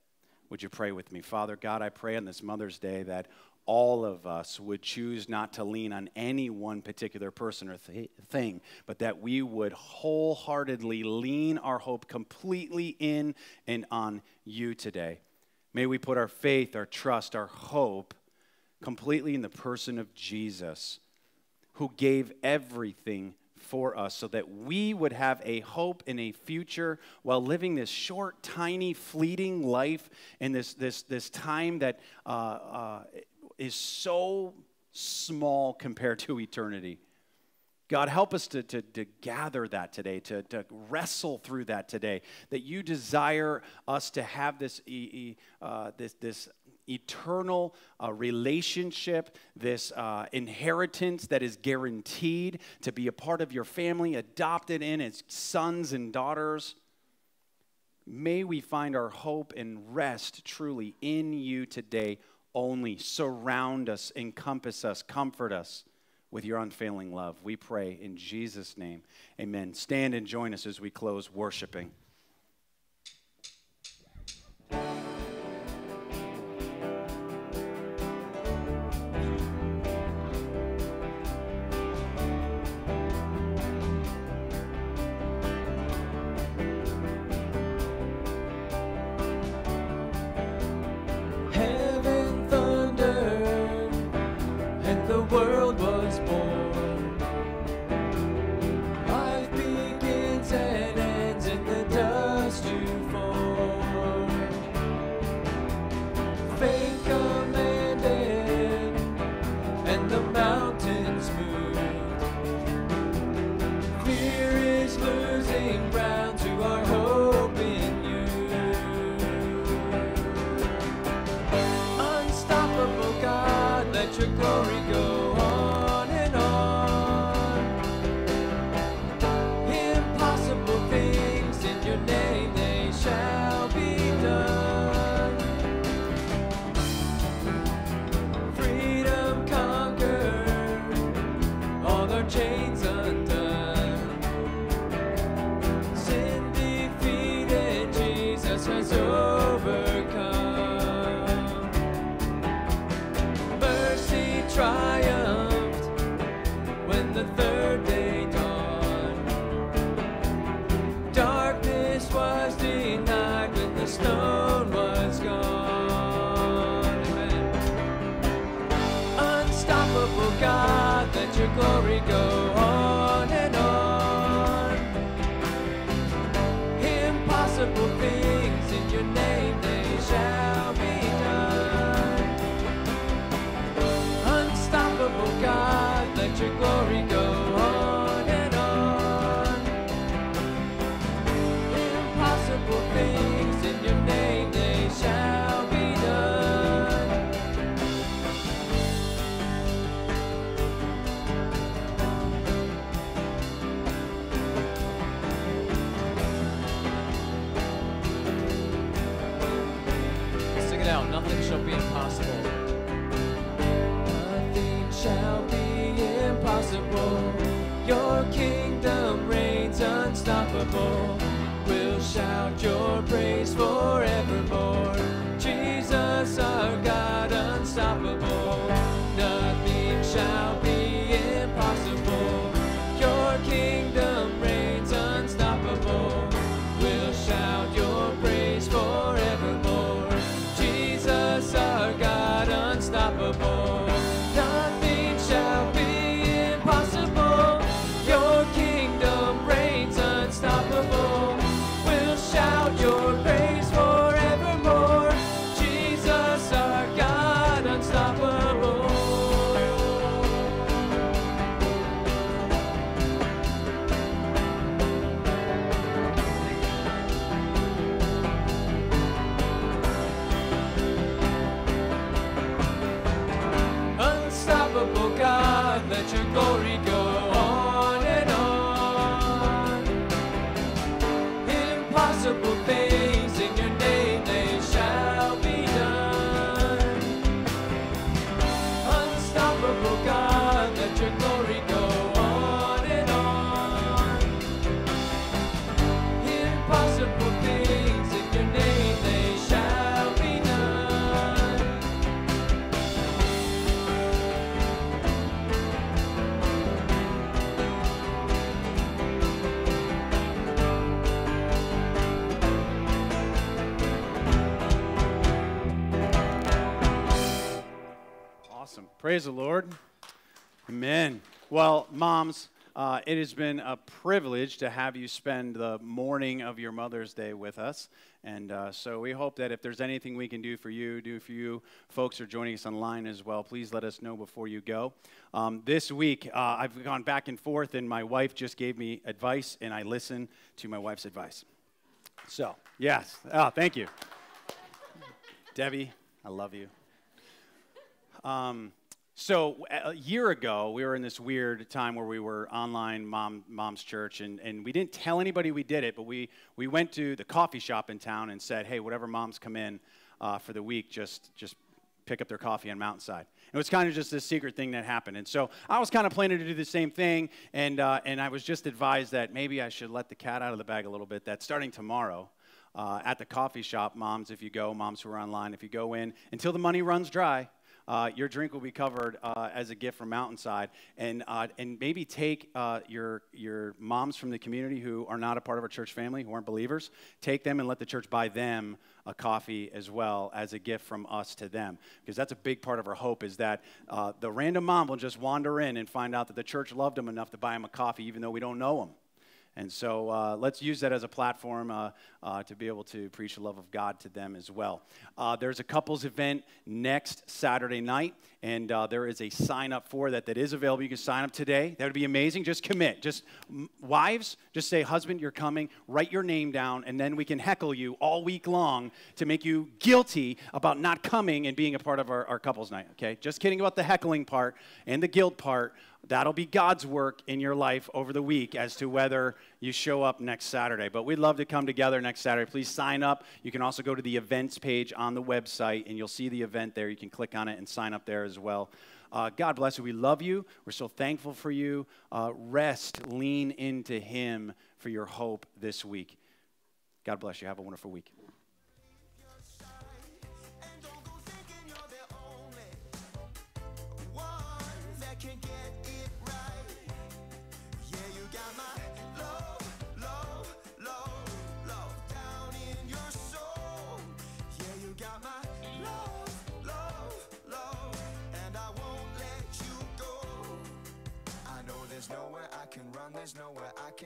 Would you pray with me? Father God, I pray on this Mother's Day that all of us would choose not to lean on any one particular person or th- thing, but that we would wholeheartedly lean our hope completely in and on you today. May we put our faith, our trust, our hope completely in the person of Jesus, who gave everything for us so that we would have a hope in a future while living this short, tiny, fleeting life in this, this, this time that uh, uh, is so small compared to eternity. God, help us to, to, to gather that today, to, to wrestle through that today, that you desire us to have this, uh, this, this eternal uh, relationship, this uh, inheritance that is guaranteed to be a part of your family, adopted in as sons and daughters. May we find our hope and rest truly in you today only. Surround us, encompass us, comfort us with your unfailing love. We pray in Jesus' name. Amen. Stand and join us as we close worshiping. Praise the Lord. Amen. Well, moms, uh, it has been a privilege to have you spend the morning of your Mother's Day with us. And uh, so we hope that if there's anything we can do for you, do for you, folks are joining us online as well, please let us know before you go. Um, this week, uh, I've gone back and forth, and my wife just gave me advice, and I listen to my wife's advice. So, yes. Oh, thank you. Debbie, I love you. Um, so a year ago, we were in this weird time where we were online, mom, mom's church, and, and we didn't tell anybody we did it, but we, we went to the coffee shop in town and said, hey, whatever moms come in uh, for the week, just, just pick up their coffee on Mountainside. It was kind of just this secret thing that happened. And so I was kind of planning to do the same thing, and, uh, and I was just advised that maybe I should let the cat out of the bag a little bit, that starting tomorrow, uh, at the coffee shop, moms, if you go, moms who are online, if you go in, until the money runs dry, uh, your drink will be covered uh, as a gift from Mountainside, and uh, and maybe take uh, your your moms from the community who are not a part of our church family, who aren't believers, take them and let the church buy them a coffee as well as a gift from us to them, because that's a big part of our hope is that uh, the random mom will just wander in and find out that the church loved them enough to buy them a coffee, even though we don't know them. And so uh, let's use that as a platform uh, uh, to be able to preach the love of God to them as well. Uh, there's a couples event next Saturday night, and uh, there is a sign up for that that is available. You can sign up today. That would be amazing. Just commit. Just wives, just say, husband, you're coming. Write your name down, and then we can heckle you all week long to make you guilty about not coming and being a part of our, our couples night. Okay? Just kidding about the heckling part and the guilt part. That'll be God's work in your life over the week as to whether you show up next Saturday. But we'd love to come together next Saturday. Please sign up. You can also go to the events page on the website, and you'll see the event there. You can click on it and sign up there as well. Uh, God bless you. We love you. We're so thankful for you. Uh, rest, lean into Him for your hope this week. God bless you. Have a wonderful week. run, there's nowhere I can